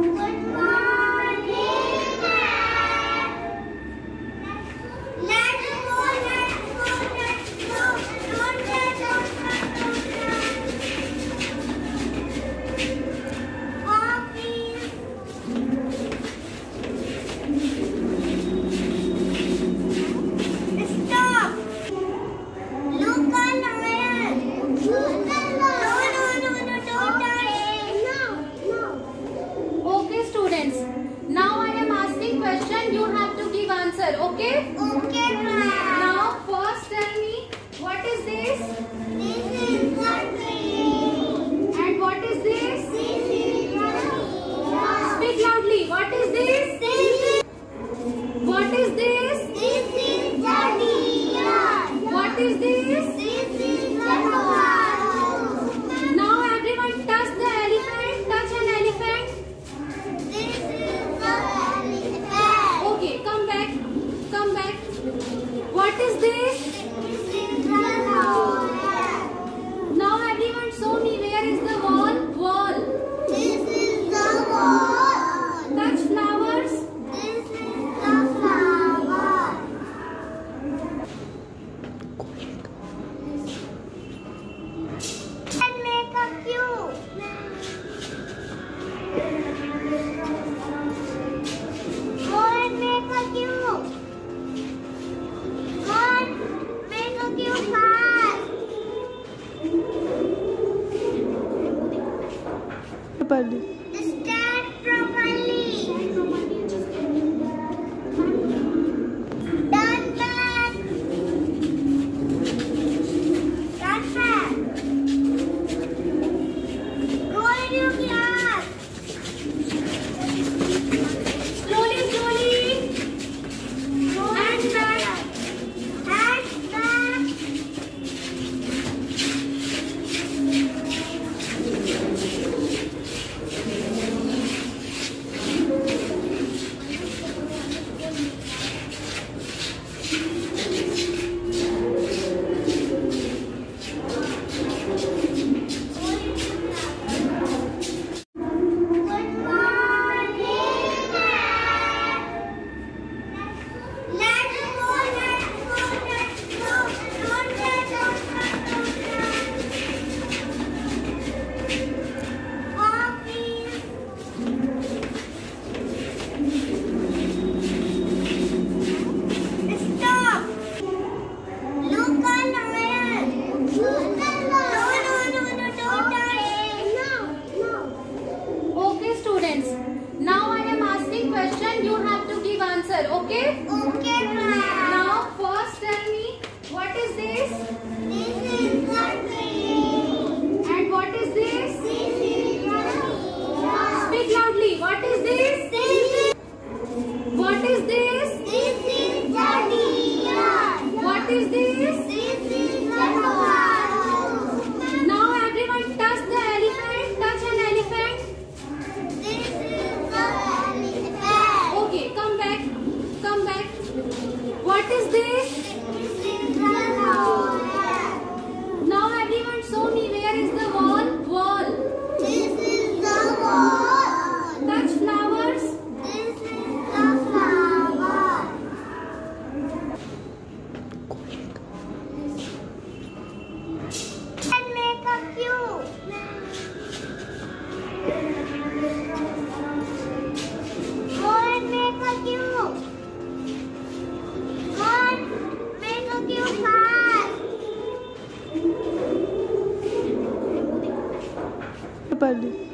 Good morning. What is this? पर What is this? पढ़ ली